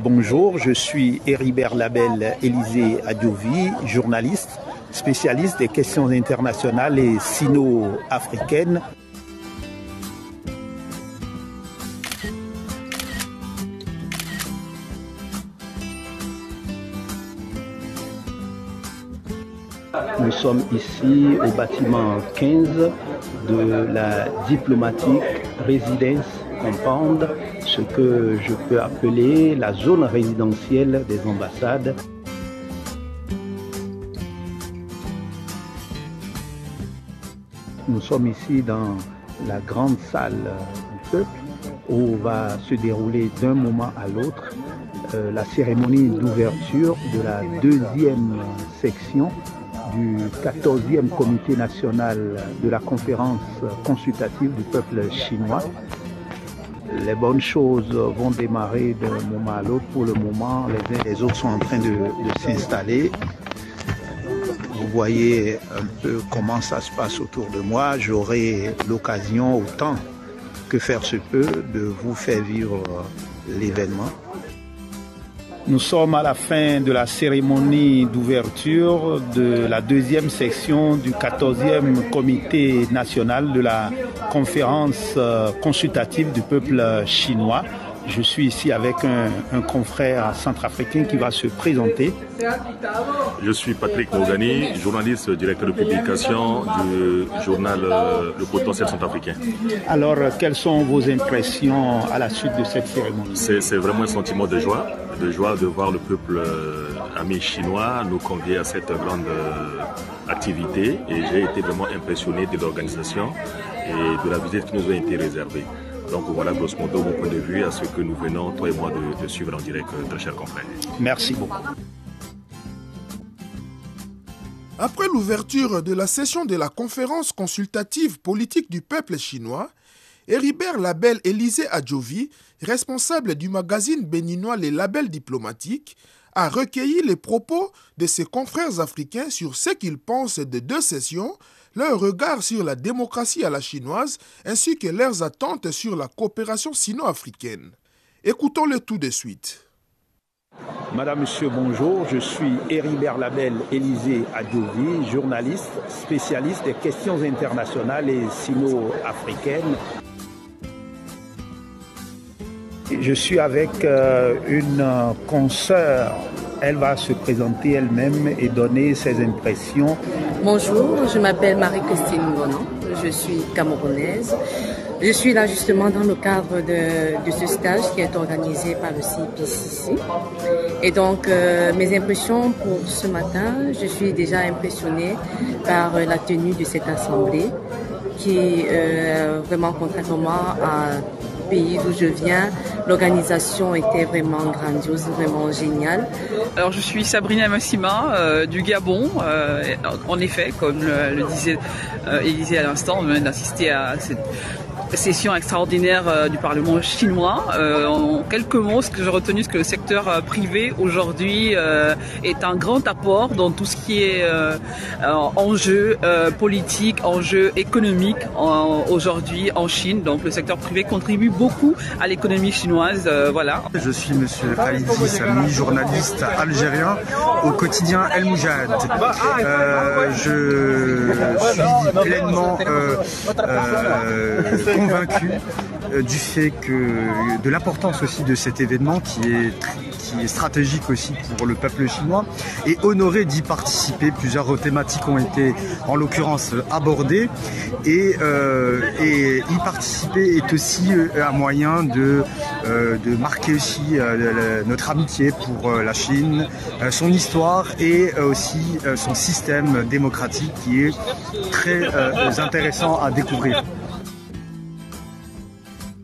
Bonjour, je suis Héribert Label Élisée Adjovi, journaliste, spécialiste des questions internationales et sino-africaines. Nous sommes ici au bâtiment 15 de la diplomatique résidence Compound, ce que je peux appeler la zone résidentielle des ambassades. Nous sommes ici dans la grande salle du peuple où va se dérouler d'un moment à l'autre euh, la cérémonie d'ouverture de la deuxième section du 14e comité national de la conférence consultative du peuple chinois. Les bonnes choses vont démarrer d'un moment à l'autre. Pour le moment, les uns les autres sont en train de, de s'installer. Vous voyez un peu comment ça se passe autour de moi. J'aurai l'occasion, autant que faire se peut, de vous faire vivre l'événement. Nous sommes à la fin de la cérémonie d'ouverture de la deuxième section du 14e comité national de la conférence consultative du peuple chinois. Je suis ici avec un, un, confrère centrafricain qui va se présenter. Je suis Patrick Mogani, journaliste, directeur de publication du journal Le Potentiel centrafricain. Alors, quelles sont vos impressions à la suite de cette cérémonie? C'est vraiment un sentiment de joie, de joie de voir le peuple ami chinois nous convier à cette grande activité et j'ai été vraiment impressionné de l'organisation et de la visite qui nous a été réservée. Donc voilà, grosso modo, mon point de vue à ce que nous venons, toi et moi, de, de suivre en direct, très chers confrères. Merci beaucoup. Après l'ouverture de la session de la conférence consultative politique du peuple chinois, Héribert Label Élisée Adjovi, responsable du magazine béninois Les Labels Diplomatiques, a recueilli les propos de ses confrères africains sur ce qu'ils pensent de deux sessions leur regard sur la démocratie à la chinoise ainsi que leurs attentes sur la coopération sino-africaine. Écoutons-le tout de suite. Madame, Monsieur, bonjour. Je suis Héribert Label Élisée Adjovi, journaliste, spécialiste des questions internationales et sino-africaines. Je suis avec euh, une consoeur. Elle va se présenter elle-même et donner ses impressions. Bonjour, je m'appelle Marie-Christine Bonan. Je suis camerounaise. Je suis là justement dans le cadre de, ce stage qui est organisé par le CIPCC. Et donc, euh, mes impressions pour ce matin, je suis déjà impressionnée par la tenue de cette assemblée qui, euh, vraiment contrairement à pays d'où je viens, l'organisation était vraiment grandiose, vraiment géniale. Alors je suis Sabrina Massima euh, du Gabon. Euh, en effet, comme le, disait euh, Élisée à l'instant, on vient d'assister à cette session extraordinaire euh, du Parlement chinois. Euh, en quelques mots, ce que j'ai retenu, c'est que le secteur euh, privé aujourd'hui est un grand apport dans tout ce qui est enjeu politique, enjeu économique aujourd'hui en Chine. Donc le secteur privé contribue beaucoup à l'économie chinoise. voilà. Je suis Monsieur Khalidi Sami, journaliste algérien au quotidien El Moujad. je suis pleinement convaincu du fait que de l'importance aussi de cet événement qui est qui est stratégique aussi pour le peuple chinois et honoré d'y participer. Plusieurs thématiques ont été en l'occurrence abordées et, euh, y participer est aussi un moyen de, euh, de marquer aussi euh, notre amitié pour la Chine, son histoire et aussi son système démocratique qui est très intéressant à découvrir.